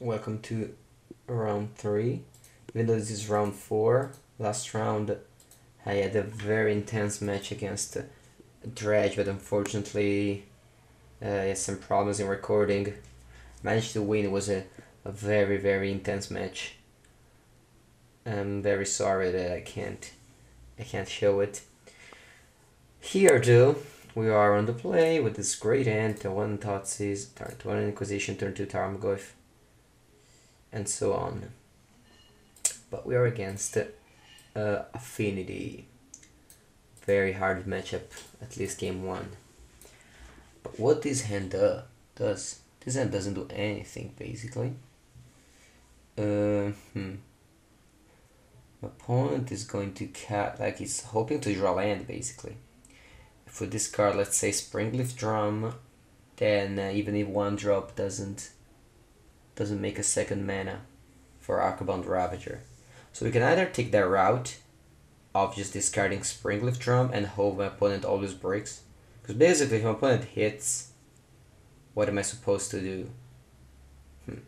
welcome to round 3. Even though this is round 4, last round I had a very intense match against Dredge, but unfortunately uh, I had some problems in recording. Managed to win, it was a, a very very intense match. I'm very sorry that I can't I can't show it. Here though, we are on the play with this great turn 1 Thoughtseize, turn 1 Inquisition, turn 2 Tarmogoyf, and so on. But we are against uh, Affinity. Very hard matchup, at least game 1. But what this hand do, does, this hand doesn't do anything basically. Uh, hmm. My opponent is going to cat like he's hoping to draw land basically if we discard let's say Springleaf Drum then uh, even if one drop doesn't doesn't make a second mana for Arcbound Ravager. So we can either take that route of just discarding Springleaf Drum and hope my opponent always breaks. Because basically if my opponent hits, what am I supposed to do? Hmm.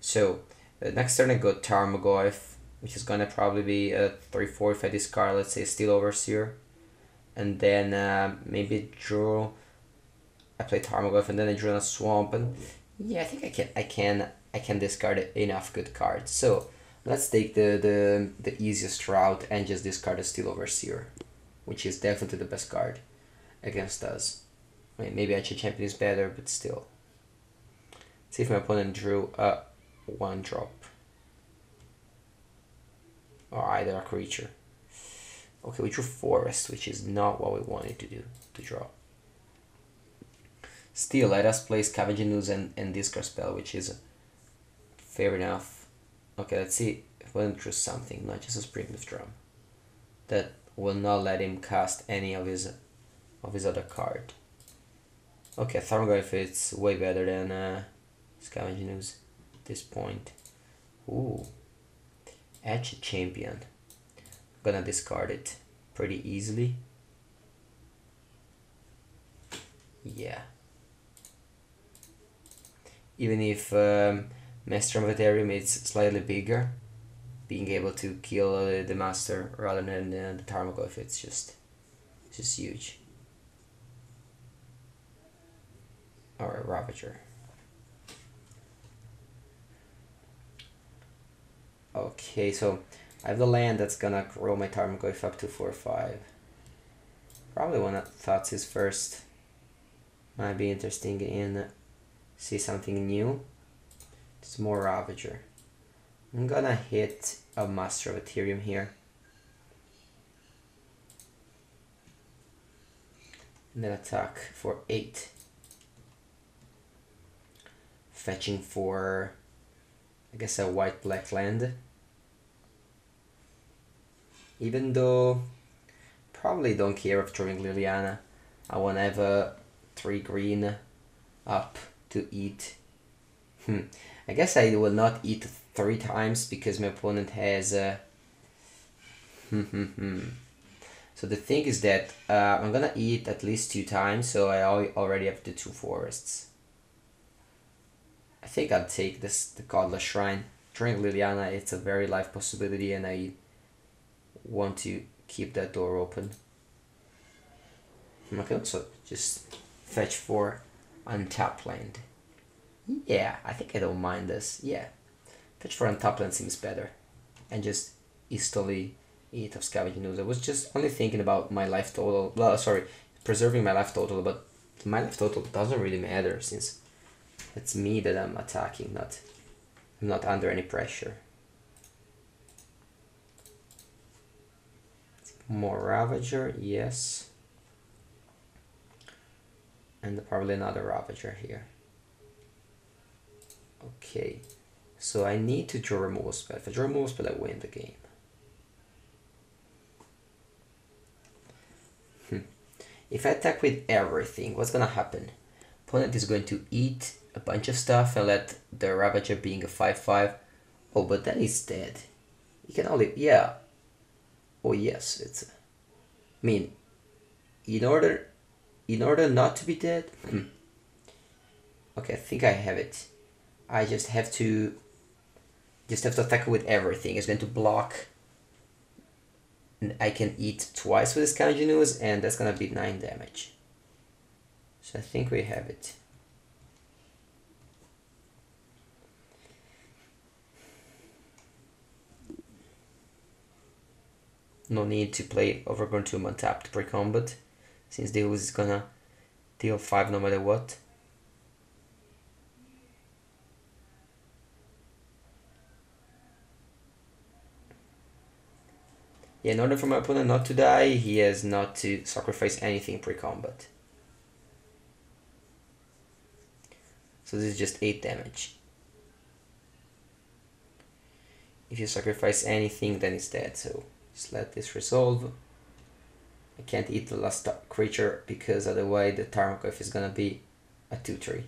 So uh, next turn I go Tarmogoyf, which is gonna probably be a 3-4 if I discard let's say Steel Overseer and then uh, maybe draw. I play Tarmogoyf and then I draw a Swamp and yeah, I think I can I can I can discard enough good cards. So let's take the the the easiest route and just discard a Steel Overseer, which is definitely the best card against us. I mean, maybe Ancient Champion is better, but still. see if my opponent drew a one drop or either a creature. Okay, we drew forest, which is not what we wanted to do, to draw. Still, let us play Scavenging Ooze and, and Discard Spell, which is fair enough. Okay, let's see if we drew something, not just a Springleaf Drum. That will not let him cast any of his of his other card. Okay, Tarmogoyf it's way better than uh, Scavenging Ooze at this point. Ooh, Etched Champion gonna discard it pretty easily. Yeah. Even if um, Master of Etherium is slightly bigger, being able to kill uh, the Master rather than uh, the Tarmogoyf, it's just, it's just huge. Alright, Ravager. Okay, so I have the land that's gonna grow my Tarmogoyf up to 4-5. Probably one of thoughts is first. Might be interesting in see something new. It's more Ravager. I'm gonna hit a Master of Etherium here. And then attack for 8. Fetching for, I guess, a white-black land even though probably don't care of drawing Liliana. I want to have a 3 green up to eat. Hmm. I guess I will not eat three times because my opponent has a... Hmm, hmm, hmm. So the thing is that uh, I'm gonna eat at least two times, so I already have the two forests. I think I'll take this the Godless Shrine. Drawing Liliana, it's a very live possibility, and I want to keep that door open. I can also just fetch for untap land. Yeah, I think I don't mind this. Yeah, fetch for untap land seems better. And just instantly eat of scavenging ooze. I was just only thinking about my life total. Well, sorry, preserving my life total, but my life total doesn't really matter since it's me that I'm attacking, not I'm not under any pressure. more Ravager, yes. And probably another Ravager here. Okay, so I need to draw a removal spell. If I draw a removal spell, I win the game. Hmm. If I attack with everything, what's gonna happen? Opponent is going to eat a bunch of stuff and let the Ravager being a 5-5. Oh, but then he's dead. He can only, yeah, oh yes it's I mean in order in order not to be dead okay I think I have it I just have to just have to attack with everything. It's going to block. And I can eat twice with this Kanji and that's gonna be 9 damage. So I think we have it. No need to play Overgrown Tomb untapped pre-combat, since the is gonna deal 5 no matter what. Yeah, in order for my opponent not to die, he has not to sacrifice anything pre-combat. So this is just 8 damage. If you sacrifice anything, then it's dead, so just let this resolve. I can't eat the last creature because otherwise the Tarmogoyf is gonna be a 2-3.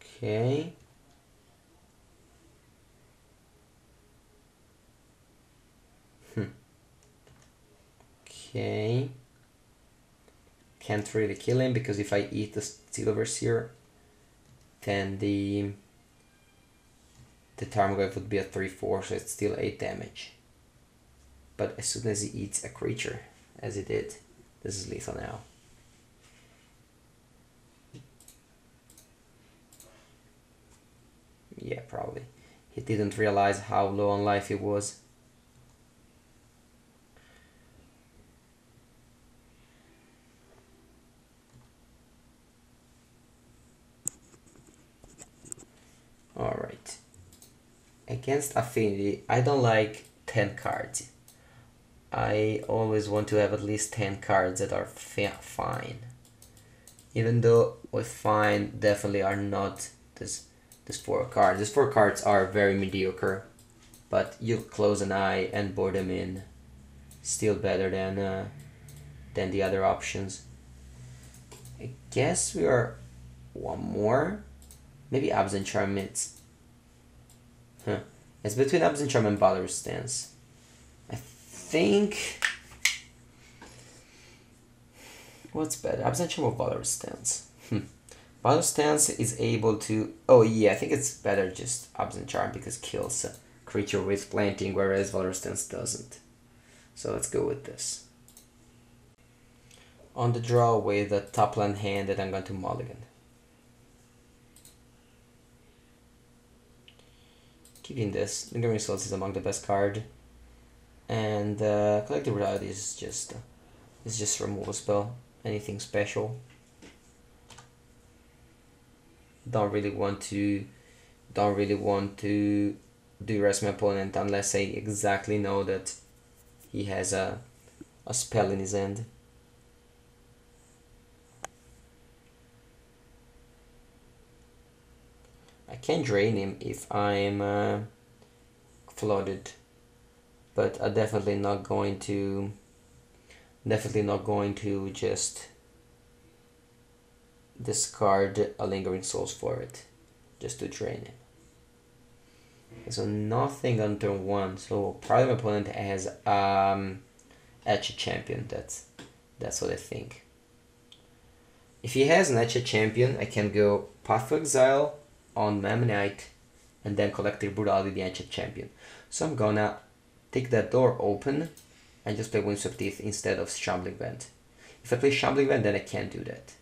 Okay. Hmm. Okay. Can't really kill him because if I eat the Steel Overseer, then the the Tarmogoyf would be a 3-4, so it's still 8 damage. But as soon as he eats a creature, as he did, this is lethal now. Yeah, probably. He didn't realize how low on life he was. Alright against affinity I don't like 10 cards. I always want to have at least 10 cards that are fine. Even though with fine definitely are not this this four cards. These four cards are very mediocre but you close an eye and board them in. Still better than uh, than the other options. I guess we are one more. Maybe Abzan Charm it's Huh. It's between Abzan Charm and Valorous Stance. I think... What's better, Abzan Charm or Valorous Stance? Hmm. Valorous Stance is able to... Oh yeah, I think it's better just Abzan Charm because kills a creature with plating, whereas Valorous Stance doesn't. So let's go with this. On the draw with the top land hand that I'm going to mulligan. Keeping this. Lingering Souls is among the best card. And uh, Collective Brutality is just uh, is just removal spell. Anything special. Don't really want to don't really want to do rest my opponent unless I exactly know that he has a a spell in his hand. I can drain him if I'm uh, flooded, but I'm definitely not going to. Definitely not going to just discard a lingering souls for it, just to drain him. So nothing on turn one. So probably my opponent has um, Etched Champion. That's that's what I think. If he has an Champion, I can go Path of Exile on Memnite and then Collective Brutality the Ancient Champion. So I'm gonna take that door open and just play Windswept Heath instead of Shambling Vent. If I play Shambling Vent, then I can't do that.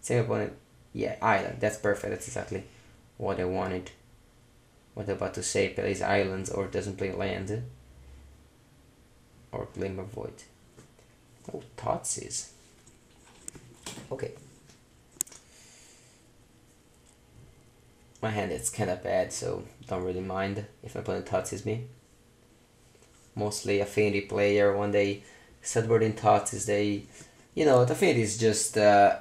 Same opponent. Yeah, Island. That's perfect. That's exactly what I wanted. What I'm about to say. Plays Islands or doesn't play land. Or Glimmervoid. Oh, Thoughtseize. Okay. My hand is kind of bad, so don't really mind if my opponent touches me. Mostly Affinity player, when they sideboard in touches, they, you know, the Affinity is just, uh,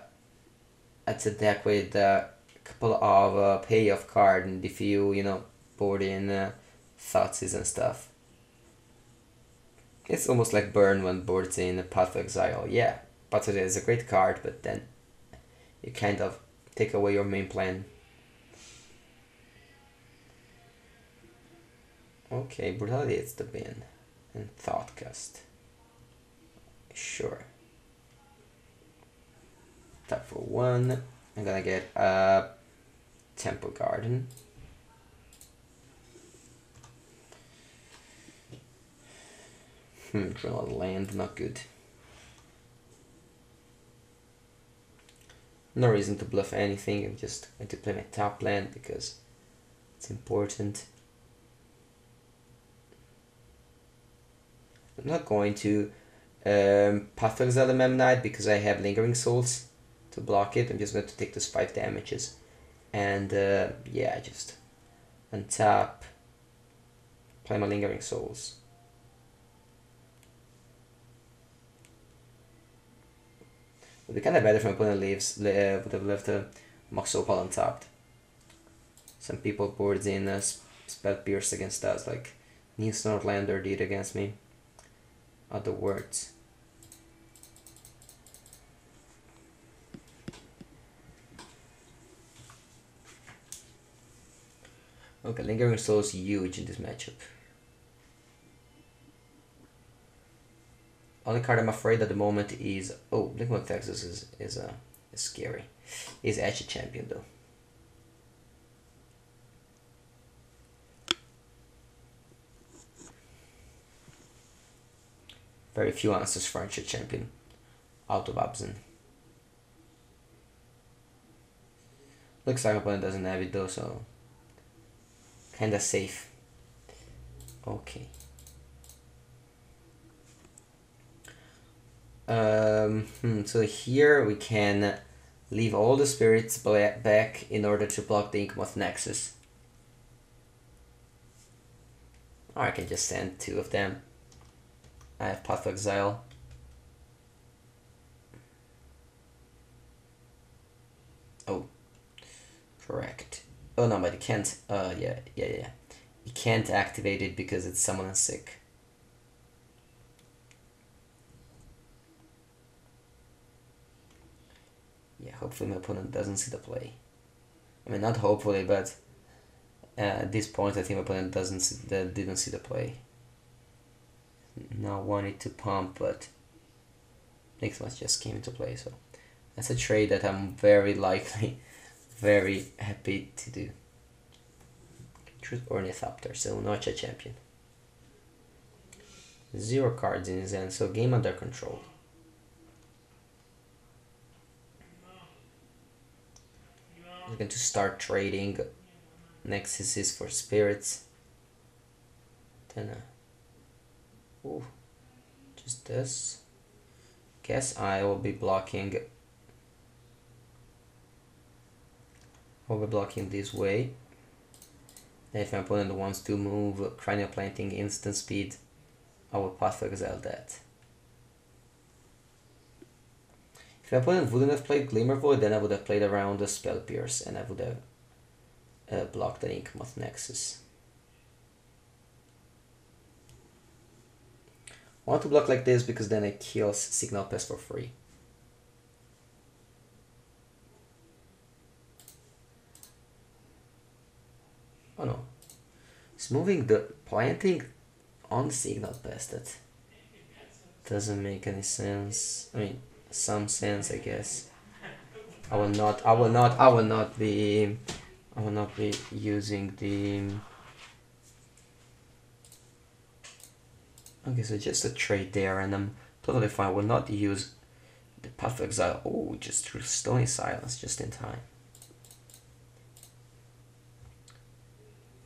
it's a deck with a couple of uh, payoff card, and if you, you know, board in uh, Thoughtseize and stuff. It's almost like Burn when boards in Path of Exile. Yeah, Path of Exile is a great card, but then you kind of take away your main plan Okay, brutality is the bin. And thoughtcast. sure. Tap for one. I'm gonna get a Temple Garden. Hmm, draw land, not good. No reason to bluff anything, I'm just going to play my top land because it's important. I'm not going to um, Path of Exile the Memnite because I have Lingering Souls to block it. I'm just going to take those 5 damages. And uh, yeah, just untap, play my Lingering Souls. It would be kind of better if my opponent leaves, uh, would have left a Mox Opal untapped. Some people boards in a Spell Pierce against us, like Nils Nordlander did against me. Other words. Okay, Lingering Soul is huge in this matchup. Only card I'm afraid at the moment is oh Liquid Texas is is uh is scary. Is actually champion though. Very few answers for Archer champion out of Abzan. Looks like opponent doesn't have it though, so kinda safe. Okay. Um, hmm, so here we can leave all the spirits back in order to block the Inkmoth Nexus. Or I can just send two of them. I have Path of Exile. Oh, correct. Oh no, but it can't. Uh, yeah, yeah, yeah. You can't activate it because it's someone sick. yeah, hopefully my opponent doesn't see the play. I mean, not hopefully, but uh, at this point, I think my opponent doesn't see, that didn't see the play. Now wanted to pump, but next match just came into play, so that's a trade that I'm very likely, very happy to do. Truth Ornithopter, so not a champion. Zero cards in his hand, so game under control. I'm going to start trading Nexuses for spirits. Then, uh, ooh, just this. Guess I will be blocking. I'll be blocking this way. If my opponent wants to move Cranial Plating instant speed, I will path exile that. If my opponent wouldn't have played Glimmervoid, then I would have played around the Spell Pierce and I would have uh, blocked the Inkmoth Nexus. I want to block like this because then it kills Signal Pest for free. Oh no. It's moving the plating on Signal Pest. That doesn't make any sense. I mean, some sense, I guess. I will not. I will not. I will not be. I will not be using the. Okay, so just a trade there, and I'm totally fine. Will not use the Path of Exile. Oh, just Stony Silence, just in time.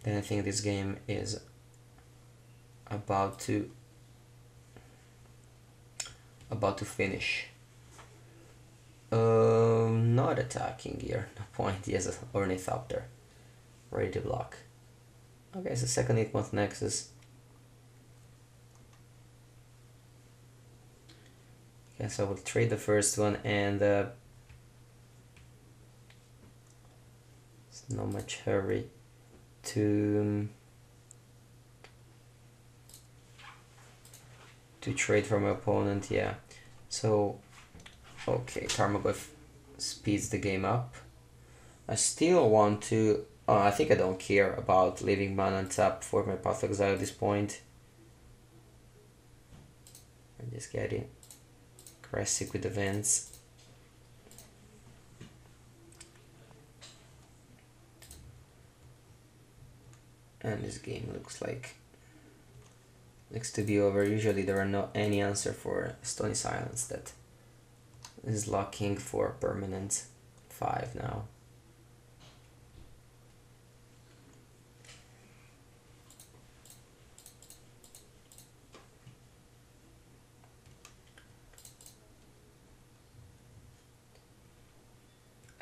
Then I think this game is about to about to finish. Um, not attacking here. No point. He has an Ornithopter. Ready to block. Okay, so second Inkmoth Nexus. Guess I will trade the first one and uh, it's not much hurry to to trade from my opponent. Yeah, so Okay, Tarmogoyf speeds the game up. I still want to... Oh, I think I don't care about leaving mana on top for my Path Exile at this point. I'm just getting... Kresic with Vance. And this game looks like looks to be over. Usually there are no any answer for Stony Silence that is locking for permanent 5 now.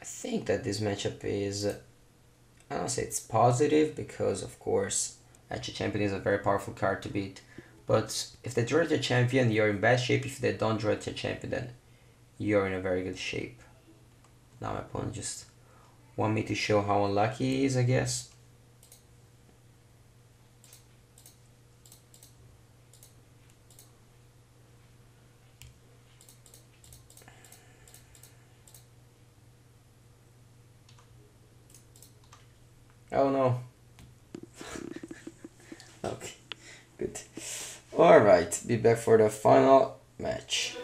Think that this matchup is, I don't say it's positive because of course Etchy Champion is a very powerful card to beat. But if they draw the champion, you're in bad shape. If they don't draw the champion, then you're in a very good shape. Now my opponent just want me to show how unlucky he is, I guess. Oh no. okay, good. Alright, be back for the final match.